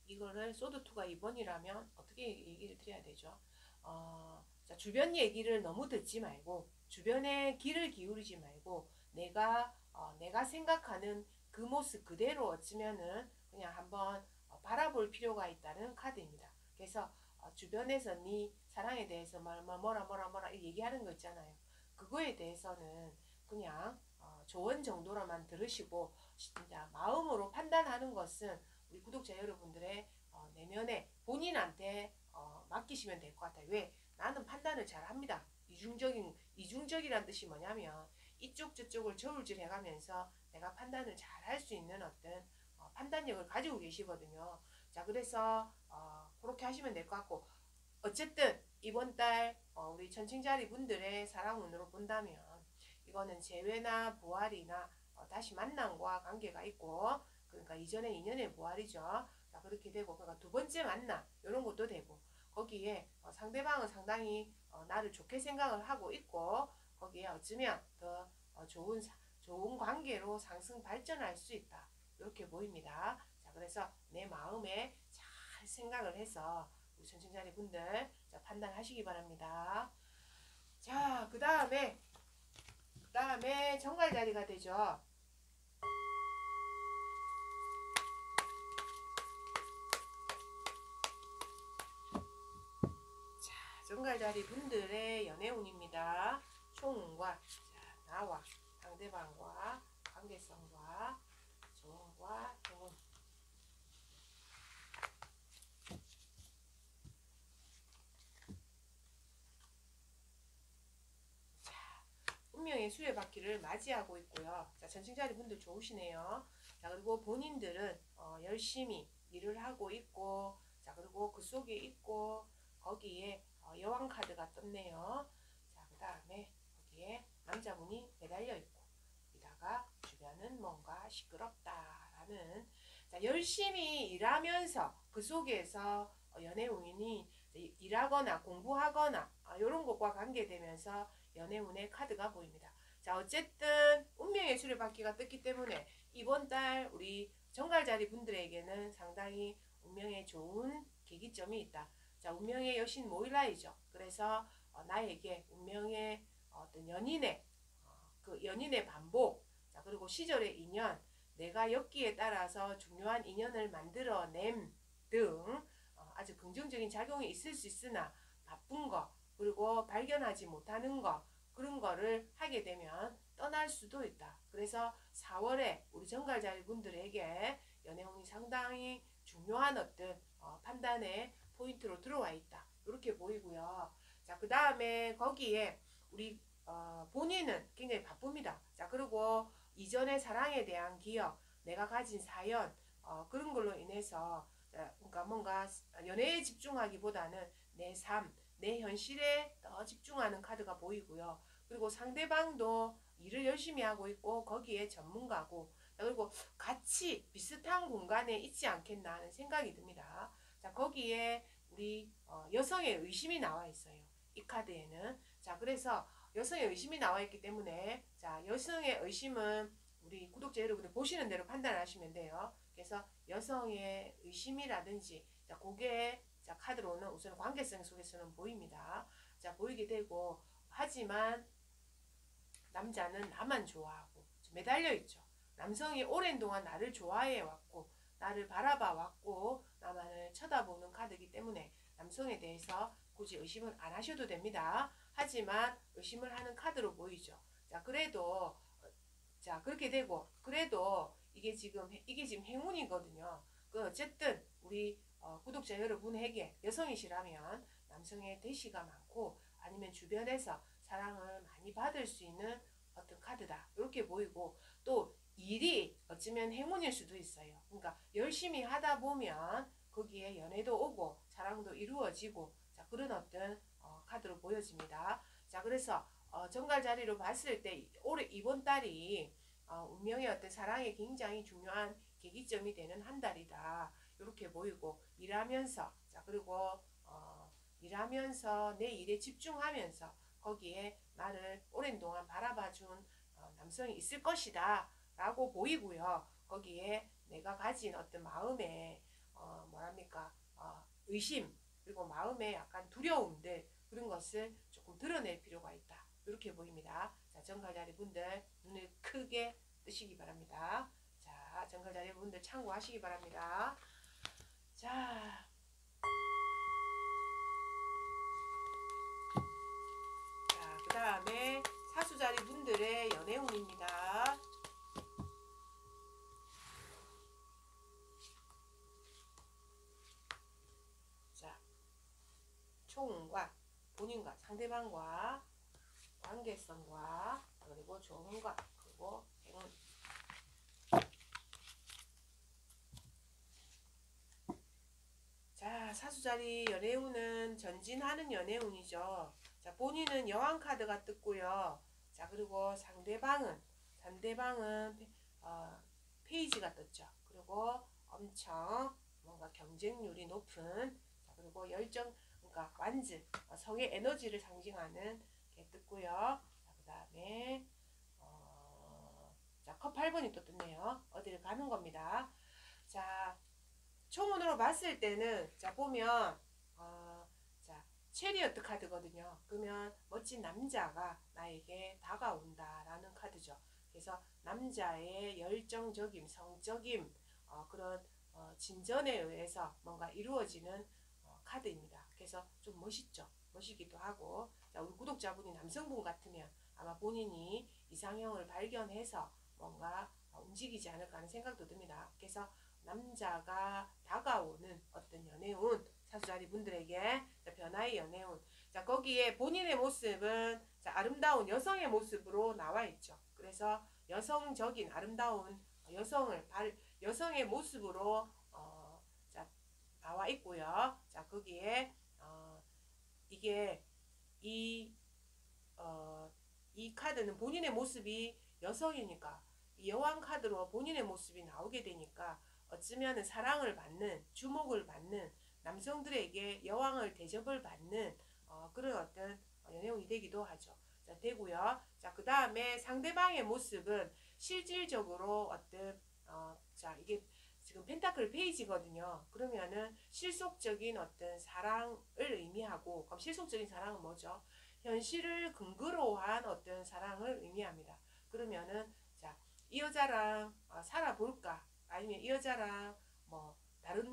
이거를 sword 2가 2번이라면 어떻게 얘기를 드려야 되죠? 어, 자, 주변 얘기를 너무 듣지 말고 주변에 귀를 기울이지 말고 내가 어, 내가 생각하는 그 모습 그대로 어쩌면은 그냥 한번 어, 바라볼 필요가 있다는 카드입니다. 그래서 어, 주변에서 네 사랑에 대해서 말, 뭐, 뭐라 뭐라 뭐라 얘기하는 거 있잖아요. 그거에 대해서는 그냥 어, 조언 정도로만 들으시고 진짜 마음으로 판단하는 것은 우리 구독자 여러분들의 어, 내면에 본인한테 어, 맡기시면 될 것 같아요. 왜? 나는 판단을 잘 합니다. 이중적인 이중적이란 뜻이 뭐냐면 이쪽 저쪽을 저울질 해가면서 내가 판단을 잘 할 수 있는 어떤 어, 판단력을 가지고 계시거든요. 자 그래서 어, 그렇게 하시면 될 것 같고 어쨌든 이번 달 어, 우리 천칭자리 분들의 사랑운으로 본다면 이거는 재회나 부활이나 어, 다시 만남과 관계가 있고 그러니까 이전의 인연의 부활이죠. 자 그렇게 되고 그러니까 두 번째 만남 이런 것도 되고 거기에 어, 상대방은 상당히 어, 나를 좋게 생각을 하고 있고 거기에 어쩌면 더 어, 좋은 사- 좋은 관계로 상승 발전할 수 있다 이렇게 보입니다. 자 그래서 내 마음에 잘 생각을 해서 우리 천칭자리 분들 자, 판단하시기 바랍니다. 자그 다음에 그 다음에 정갈 자리가 되죠. 자, 정갈자리 분들의 연애운입니다. 총운과 자, 나와 상대방과 관계성과 좋은과 행운. 자, 운명의 수레바퀴를 맞이하고 있고요. 자, 전칭자리 분들 좋으시네요. 자, 그리고 본인들은 어, 열심히 일을 하고 있고, 자, 그리고 그 속에 있고, 거기에 어, 여왕 카드가 떴네요. 자, 그 다음에 거기에 남자분이 매달려 있고, 여기다가 주변은 뭔가 시끄럽다라는 자, 열심히 일하면서 그 속에서 어, 연애운이 일하거나 공부하거나 이런 것과 관계되면서 연애운의 카드가 보입니다. 자, 어쨌든 운명의 수레바퀴가 떴기 때문에 이번 달 우리 정갈자리 분들에게는 상당히 운명에 좋은 계기점이 있다. 자, 운명의 여신 모일라이죠. 그래서 어, 나에게 운명의 어떤 연인의 어, 그 연인의 반복, 자 그리고 시절의 인연, 내가 엮기에 따라서 중요한 인연을 만들어냄 등 어, 아주 긍정적인 작용이 있을 수 있으나 바쁜 거 그리고 발견하지 못하는 거 그런 거를 하게 되면 떠날 수도 있다. 그래서 4월에 우리 정갈자리 분들에게 연애운이 상당히 중요한 어떤 어, 판단의 포인트로 들어와 있다. 이렇게 보이고요. 자, 그 다음에 거기에 우리 어, 본인은 굉장히 바쁩니다. 자, 그리고 이전의 사랑에 대한 기억, 내가 가진 사연, 어, 그런 걸로 인해서 자, 그러니까 뭔가 연애에 집중하기보다는 내 삶, 내 현실에 더 집중하는 카드가 보이고요. 그리고 상대방도 일을 열심히 하고 있고 거기에 전문가고 그리고 같이 비슷한 공간에 있지 않겠나 하는 생각이 듭니다. 자, 거기에 우리 어, 여성의 의심이 나와 있어요. 이 카드에는. 자, 그래서 여성의 의심이 나와 있기 때문에 자, 여성의 의심은 우리 구독자 여러분들 보시는 대로 판단하시면 돼요. 그래서 여성의 의심이라든지 자, 그게 자, 카드로는 우선 관계성 속에서는 보입니다. 자, 보이게 되고 하지만 남자는 나만 좋아하고 매달려 있죠. 남성이 오랜 동안 나를 좋아해 왔고 나를 바라봐 왔고 나만을 쳐다보는 카드이기 때문에 남성에 대해서 굳이 의심을 안 하셔도 됩니다. 하지만 의심을 하는 카드로 보이죠. 자, 그래도 자, 그렇게 되고 그래도 이게 지금 이게 지금 행운이거든요. 그 어쨌든 우리 어, 구독자 여러분에게 여성이시라면 남성의 대시가 많고 아니면 주변에서 사랑을 많이 받을 수 있는 어떤 카드다. 이렇게 보이고 또 일이 어쩌면 행운일 수도 있어요. 그러니까 열심히 하다 보면 거기에 연애도 오고 사랑도 이루어지고 자 그런 어떤 어, 카드로 보여집니다. 자 그래서 어, 정갈 자리로 봤을 때 올해 이번 달이 어, 운명의 어떤 사랑에 굉장히 중요한 계기점이 되는 한 달이다. 이렇게 보이고 일하면서 자 그리고 어, 일하면서 내 일에 집중하면서 거기에 나를 오랜 동안 바라봐준 어, 남성이 있을 것이다 라고 보이고요. 거기에 내가 가진 어떤 마음의 어, 뭐랍니까 어, 의심 그리고 마음의 약간 두려움들 그런 것을 조금 드러낼 필요가 있다. 이렇게 보입니다. 자, 정갈자리 분들 눈을 크게 뜨시기 바랍니다. 자, 정갈자리 분들 참고하시기 바랍니다. 자, 자, 그 다음에 사수자리 분들의 연애운입니다. 자, 총운과 본인과 상대방과 관계성과 그리고 것 그리고 행운. 자 사수자리 연애운은 전진하는 연애운이죠. 자 본인은 여왕 카드가 떴고요. 자 그리고 상대방은 상대방은 어, 페이지가 떴죠. 그리고 엄청 뭔가 경쟁률이 높은 자 그리고 열정 그러니까 완즈 어, 성의 에너지를 상징하는 게 떴고요 자 그다음에 어, 자 컵 8번이 또 떴네요 어디를 가는 겁니다 자 총으로 봤을 때는 자 보면 어, 자 체리어트 카드거든요. 그러면 멋진 남자가 나에게 다가온다라는 카드죠. 그래서 남자의 열정적임, 성적임 어, 그런 어, 진전에 의해서 뭔가 이루어지는 어, 카드입니다. 그래서 좀 멋있죠. 멋있기도 하고 자, 우리 구독자분이 남성분 같으면 아마 본인이 이상형을 발견해서 뭔가 어, 움직이지 않을까 하는 생각도 듭니다. 그래서 남자가 다가오는 어떤 연애운 사수자리 분들에게 자, 변화의 연애운 자 거기에 본인의 모습은 자, 아름다운 여성의 모습으로 나와 있죠 그래서 여성적인 아름다운 여성을 발 여성의 모습으로 어, 자, 나와 있고요 자 거기에 어, 이게 이, 어, 이 카드는 본인의 모습이 여성이니까 이 여왕 카드로 본인의 모습이 나오게 되니까 어쩌면 사랑을 받는 주목을 받는 남성들에게 여왕을 대접을 받는 어, 그런 어떤 연애운이 되기도 하죠. 자, 되고요. 자, 그 다음에 상대방의 모습은 실질적으로 어떤 어, 자 이게 지금 펜타클 페이지거든요. 그러면은 실속적인 어떤 사랑을 의미하고 그럼 실속적인 사랑은 뭐죠? 현실을 근거로 한 어떤 사랑을 의미합니다. 그러면은 자 이 여자랑 어, 살아볼까 아니면 이 여자랑 뭐 다른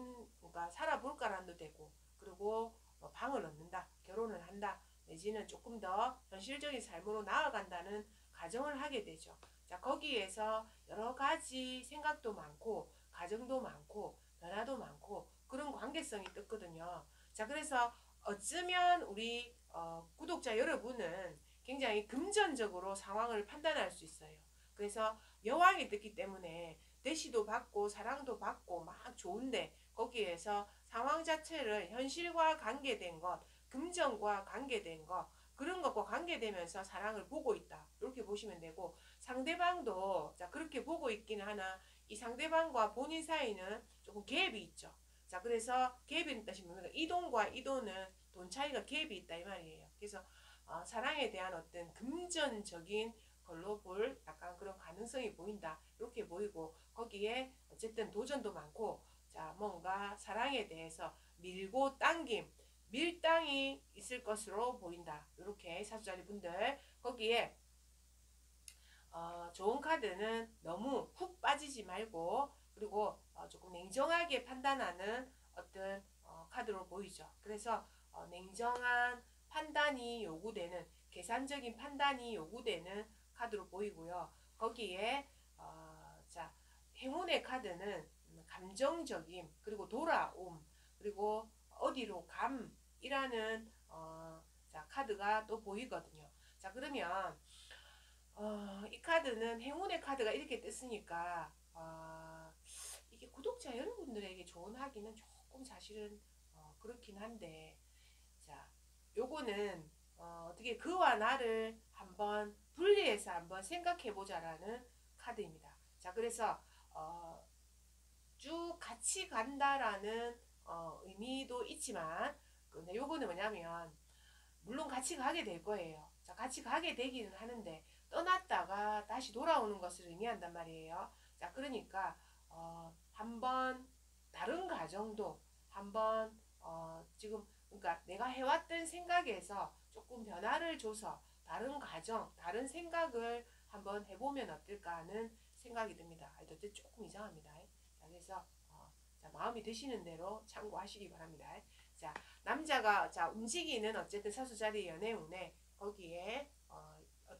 뭔가 살아볼까란도 되고 그리고 뭐 방을 얻는다 결혼을 한다 내지는 조금 더 현실적인 삶으로 나아간다는 가정을 하게 되죠. 자 거기에서 여러 가지 생각도 많고 가정도 많고 변화도 많고 그런 관계성이 떴거든요. 자 그래서 어쩌면 우리 어, 구독자 여러분은 굉장히 금전적으로 상황을 판단할 수 있어요. 그래서 여왕이 떴기 때문에 대시도 받고 사랑도 받고 막 좋은데 거기에서 상황 자체를 현실과 관계된 것, 금전과 관계된 것 그런 것과 관계되면서 사랑을 보고 있다. 이렇게 보시면 되고 상대방도 자 그렇게 보고 있긴 하나 이 상대방과 본인 사이는 조금 갭이 있죠. 자 그래서 갭이 있다 싶으면 이돈과 이 돈은 돈 차이가 갭이 있다 이 말이에요. 그래서 어, 사랑에 대한 어떤 금전적인 걸로 볼 약간 그런 가능성이 보인다. 이렇게 보이고 거기에 어쨌든 도전도 많고 자 뭔가 사랑에 대해서 밀고 당김 밀당이 있을 것으로 보인다. 이렇게 사주자리 분들 거기에 어, 좋은 카드는 너무 훅 빠지지 말고 그리고 어, 조금 냉정하게 판단하는 어떤 어, 카드로 보이죠. 그래서 어, 냉정한 판단이 요구되는 계산적인 판단이 요구되는 카드로 보이고요. 거기에 어, 자 행운의 카드는 감정적인 그리고 돌아옴 그리고 어디로 감이라는 어, 자 카드가 또 보이거든요. 자 그러면 어, 이 카드는 행운의 카드가 이렇게 떴으니까 어, 이게 구독자 여러분들에게 조언하기는 조금 사실은 어, 그렇긴 한데 자 요거는 어, 어떻게 그와 나를 한번 분리해서 한번 생각해 보자라는 카드입니다. 자 그래서 어, 쭉 같이 간다라는 어, 의미도 있지만 근데 요거는 뭐냐면 물론 같이 가게 될 거예요. 자 같이 가게 되기는 하는데 떠났다가 다시 돌아오는 것을 의미한단 말이에요. 자, 그러니까 어, 한번 다른 가정도 한번 어, 지금 그러니까 내가 해왔던 생각에서 조금 변화를 줘서 다른 가정, 다른 생각을 한번 해보면 어떨까 하는 생각이 듭니다. 아이들 조금 이상합니다. 자, 그래서 어, 자, 마음이 드시는 대로 참고하시기 바랍니다. 자, 남자가 자 움직이는 어쨌든 사수자리 연애운에 거기에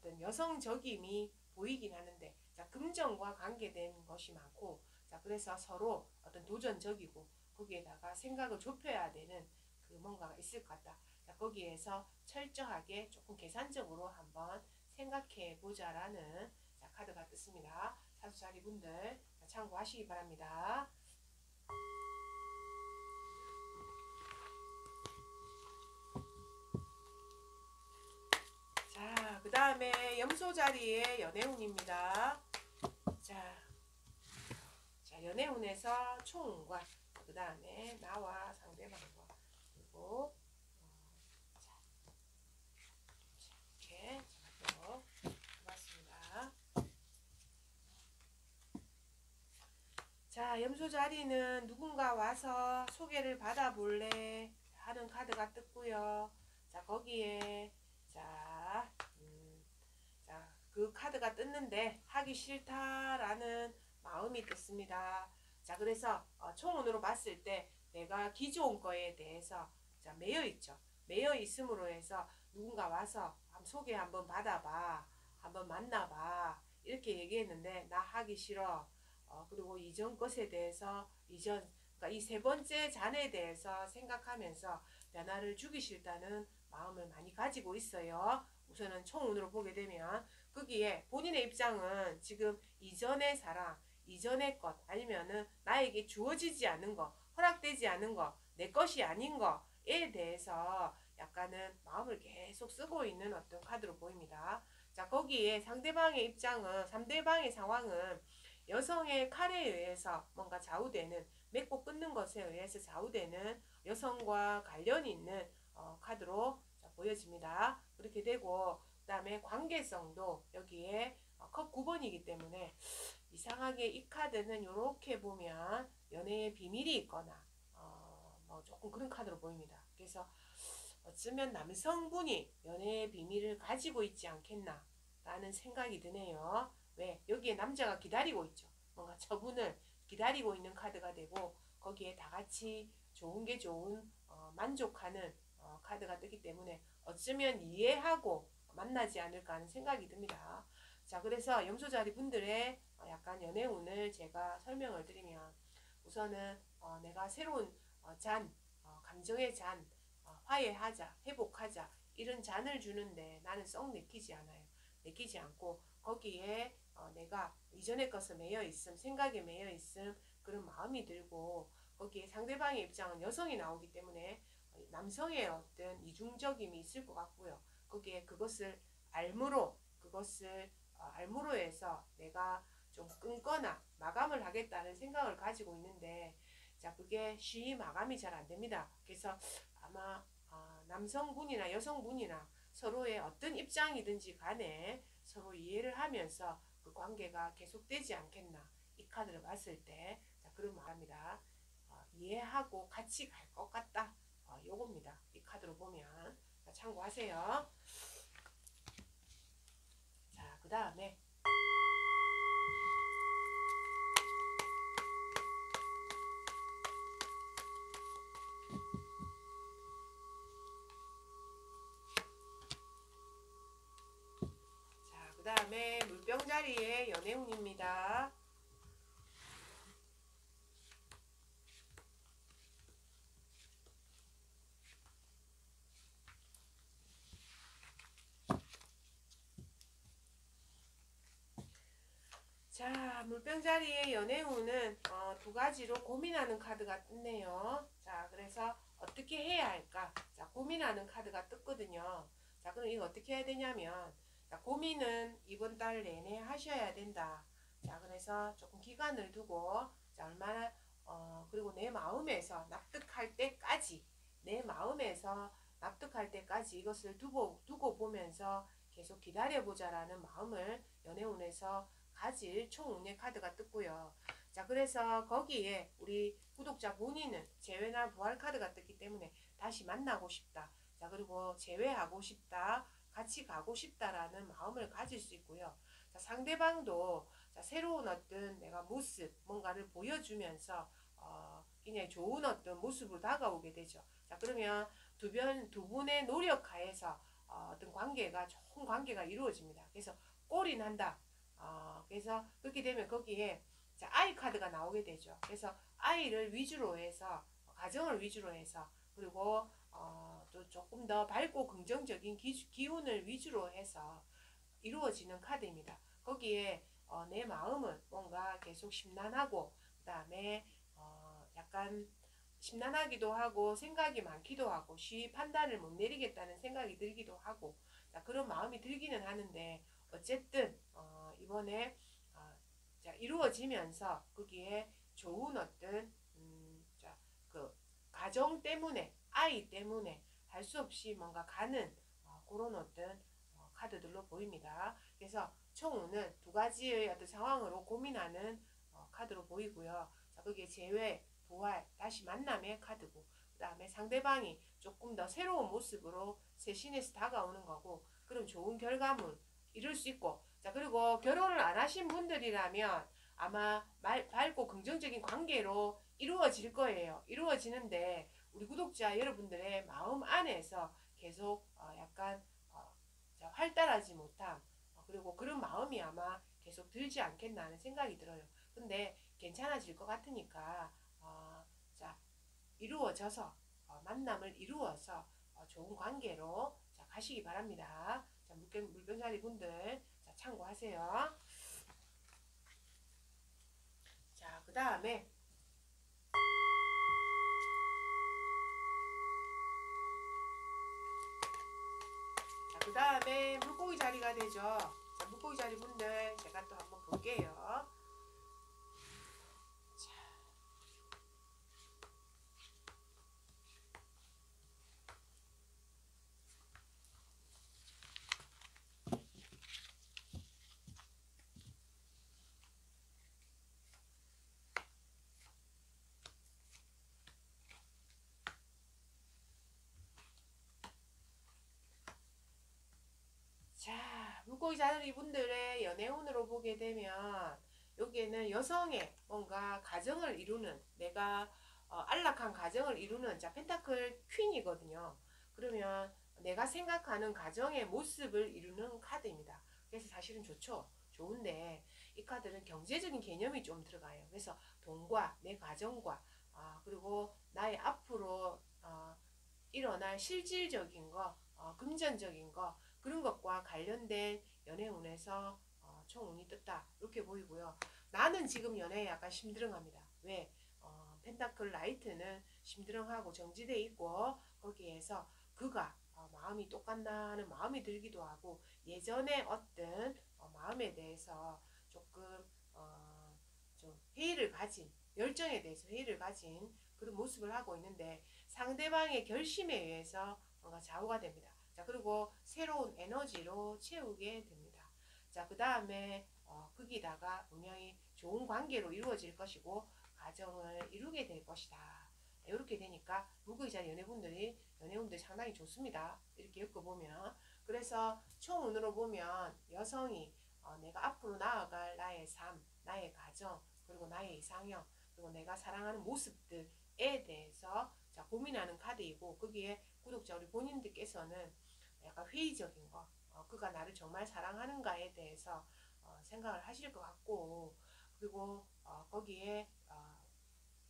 어, 어떤 여성적임이 보이긴 하는데 자 금전과 관계된 것이 많고 자 그래서 서로 어떤 도전적이고 거기에다가 생각을 좁혀야 되는 그 뭔가가 있을 것 같다. 자 거기에서 철저하게 조금 계산적으로 한번 생각해 보자라는 자 카드가 떴습니다. 사수자리 분들 참고하시기 바랍니다. 자, 그 다음에 염소 자리에 연애운입니다. 자, 자 연애운에서 총운과 그 다음에 나와 상대방과 그리고 어, 자, 염소 자리는 누군가 와서 소개를 받아볼래 하는 카드가 떴고요. 자, 거기에 자, 그 카드가 떴는데 하기 싫다라는 마음이 떴습니다. 자, 그래서 어, 총운으로 봤을 때 내가 기존 거에 대해서 자, 매여 있죠. 매여 있음으로 해서 누군가 와서 소개 한번 받아봐. 한번 만나봐. 이렇게 얘기했는데 나 하기 싫어. 어, 그리고 이전 것에 대해서 이전 그러니까 이 세 번째 잔에 대해서 생각하면서 변화를 주기 싫다는 마음을 많이 가지고 있어요. 우선은 총운으로 보게 되면 거기에 본인의 입장은 지금 이전의 사랑, 이전의 것 아니면은 나에게 주어지지 않은 거, 허락되지 않은 거, 내 것이 아닌 거에 대해서 약간은 마음을 계속 쓰고 있는 어떤 카드로 보입니다. 자, 거기에 상대방의 입장은, 상대방의 상황은 여성의 칼에 의해서 뭔가 좌우되는, 맺고 끊는 것에 의해서 좌우되는 여성과 관련이 있는 어, 카드로 자, 보여집니다. 그렇게 되고 그 다음에 관계성도 여기에 어, 컵 9번이기 때문에 이상하게 이 카드는 이렇게 보면 연애의 비밀이 있거나 어, 뭐 조금 그런 카드로 보입니다. 그래서 어쩌면 남성분이 연애의 비밀을 가지고 있지 않겠나 라는 생각이 드네요. 왜? 여기에 남자가 기다리고 있죠. 뭔가 저분을 기다리고 있는 카드가 되고 거기에 다 같이 좋은 게 좋은 어, 만족하는 어, 카드가 뜨기 때문에 어쩌면 이해하고 만나지 않을까 하는 생각이 듭니다. 자, 그래서 염소자리 분들의 어, 약간 연애운을 제가 설명을 드리면 우선은 어, 내가 새로운 어, 잔, 어, 감정의 잔, 어, 화해하자, 회복하자 이런 잔을 주는데 나는 썩 내키지 않아요. 내키지 않고 거기에 어, 내가 이전의 것을 매여 있음, 생각에 매여 있음 그런 마음이 들고 거기에 상대방의 입장은 여성이 나오기 때문에 남성의 어떤 이중적임이 있을 것 같고요. 거기에 그것을 알므로 그것을 어, 알무로에서 내가 좀 끊거나 마감을 하겠다는 생각을 가지고 있는데 자 그게 쉬 마감이 잘 안 됩니다. 그래서 아마 어, 남성분이나 여성분이나 서로의 어떤 입장이든지 간에 서로 이해를 하면서 그 관계가 계속되지 않겠나 이 카드를 봤을 때 자, 그런 말합니다. 어, 이해하고 같이 갈 것 같다. 어, 요겁니다. 이 카드로 보면 자, 참고하세요. 자, 그 다음에 자, 그 다음에 물병 자리의 연애운입니다. 자, 물병자리의 연애운은 어, 두 가지로 고민하는 카드가 떴네요. 자, 그래서 어떻게 해야 할까? 자, 고민하는 카드가 떴거든요. 자, 그럼 이거 어떻게 해야 되냐면, 자, 고민은 이번 달 내내 하셔야 된다. 자, 그래서 조금 기간을 두고, 자, 얼마나, 어, 그리고 내 마음에서 납득할 때까지, 내 마음에서 납득할 때까지 이것을 두고, 두고 보면서 계속 기다려보자라는 마음을 연애운에서 가질 총운의 카드가 떴고요. 자, 그래서 거기에 우리 구독자 본인은 재회나 부활 카드가 떴기 때문에 다시 만나고 싶다. 자, 그리고 재회하고 싶다. 같이 가고 싶다라는 마음을 가질 수 있고요. 자, 상대방도 자, 새로운 어떤 내가 모습, 뭔가를 보여주면서 어, 굉장히 좋은 어떤 모습으로 다가오게 되죠. 자, 그러면 두, 변, 두 분의 노력 하에서 어, 어떤 관계가 좋은 관계가 이루어집니다. 그래서 올인한다. 어, 그래서 그렇게 되면 거기에 자, 아이 카드가 나오게 되죠. 그래서 아이를 위주로 해서 가정을 위주로 해서 그리고 어, 또 조금 더 밝고 긍정적인 기, 기운을 위주로 해서 이루어지는 카드입니다. 거기에 어, 내 마음은 뭔가 계속 심란하고 그 다음에 어, 약간 심란하기도 하고 생각이 많기도 하고 쉬 판단을 못 내리겠다는 생각이 들기도 하고 자, 그런 마음이 들기는 하는데 어쨌든 어, 이번에 어, 자, 이루어지면서 거기에 좋은 어떤 음, 자, 그 가정 때문에 아이 때문에 할 수 없이 뭔가 가는 어, 그런 어떤 어, 카드들로 보입니다. 그래서 총우는 두 가지의 어떤 상황으로 고민하는 어, 카드로 보이고요. 자, 거기에 재회, 부활, 다시 만남의 카드고 그 다음에 상대방이 조금 더 새로운 모습으로 새신에서 다가오는 거고 그럼 좋은 결과물 이룰 수 있고 자 그리고 결혼을 안 하신 분들이라면 아마 말, 밝고 긍정적인 관계로 이루어질 거예요. 이루어지는데 우리 구독자 여러분들의 마음 안에서 계속 어, 약간 어, 자, 활달하지 못함 어, 그리고 그런 마음이 아마 계속 들지 않겠나 하는 생각이 들어요. 근데 괜찮아질 것 같으니까 어, 자 이루어져서 어, 만남을 이루어서 어, 좋은 관계로 자, 가시기 바랍니다. 자, 물병, 물병자리 분들 자, 참고하세요. 자, 그 다음에 자, 그 다음에 물고기 자리가 되죠. 자, 물고기 자리 분들 제가 또 한번 볼게요. 자. 자, 물고기 자리 분들의 연애운으로 보게 되면 여기에는 여성의 뭔가 가정을 이루는 내가 어, 안락한 가정을 이루는 자 펜타클 퀸이거든요. 그러면 내가 생각하는 가정의 모습을 이루는 카드입니다. 그래서 사실은 좋죠. 좋은데 이 카드는 경제적인 개념이 좀 들어가요. 그래서 돈과 내 가정과 아, 그리고 나의 앞으로 어, 일어날 실질적인 거, 어, 금전적인 거 그런 것과 관련된 연애운에서 어, 총운이 떴다 이렇게 보이고요. 나는 지금 연애에 약간 심드렁합니다. 왜? 어, 펜타클 라이트는 심드렁하고 정지돼 있고 거기에서 그가 어, 어, 마음이 똑같나 하는 마음이 들기도 하고 예전에 어떤 어, 마음에 대해서 조금 어, 좀 회의를 가진 열정에 대해서 회의를 가진 그런 모습을 하고 있는데 상대방의 결심에 의해서 뭔가 좌우가 됩니다. 자 그리고 새로운 에너지로 채우게 됩니다. 자 그 다음에 어, 거기다가 분명히 좋은 관계로 이루어질 것이고 가정을 이루게 될 것이다. 이렇게 되니까 무의자 연애분들이 연애운들이 상당히 좋습니다. 이렇게 엮어보면 그래서 총운으로 보면 여성이 어, 내가 앞으로 나아갈 나의 삶, 나의 가정, 그리고 나의 이상형, 그리고 내가 사랑하는 모습들에 대해서 자, 고민하는 카드이고 거기에 구독자 우리 본인들께서는 약간 회의적인 거, 어, 그가 나를 정말 사랑하는가에 대해서 어, 생각을 하실 것 같고 그리고 어, 거기에 어,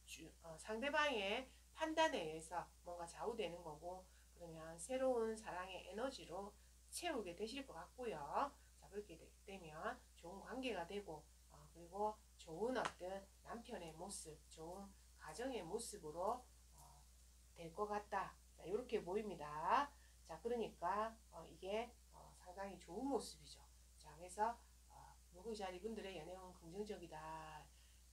주- 어, 상대방의 판단에 의해서 뭔가 좌우되는 거고 그러면 새로운 사랑의 에너지로 채우게 되실 것 같고요. 자 그렇게 되- 되면 좋은 관계가 되고 어, 그리고 좋은 어떤 남편의 모습, 좋은 가정의 모습으로 어, 될것 같다. 자 이렇게 보입니다. 자 그러니까 어, 이게 어, 상당히 좋은 모습이죠. 자 그래서 어, 무구자리 분들의 연애운 긍정적이다.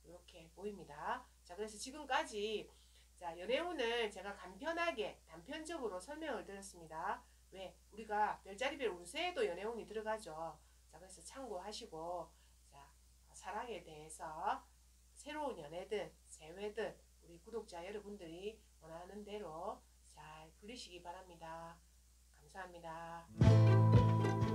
이렇게 보입니다. 자 그래서 지금까지 자 연애운을 제가 간편하게 단편적으로 설명을 드렸습니다. 왜 우리가 별자리별 운세에도 연애운이 들어가죠. 자 그래서 참고하시고 자 사랑에 대해서 새로운 연애든 재회든 우리 구독자 여러분들이 원하는 대로 잘 풀리시기 바랍니다. 감사합니다.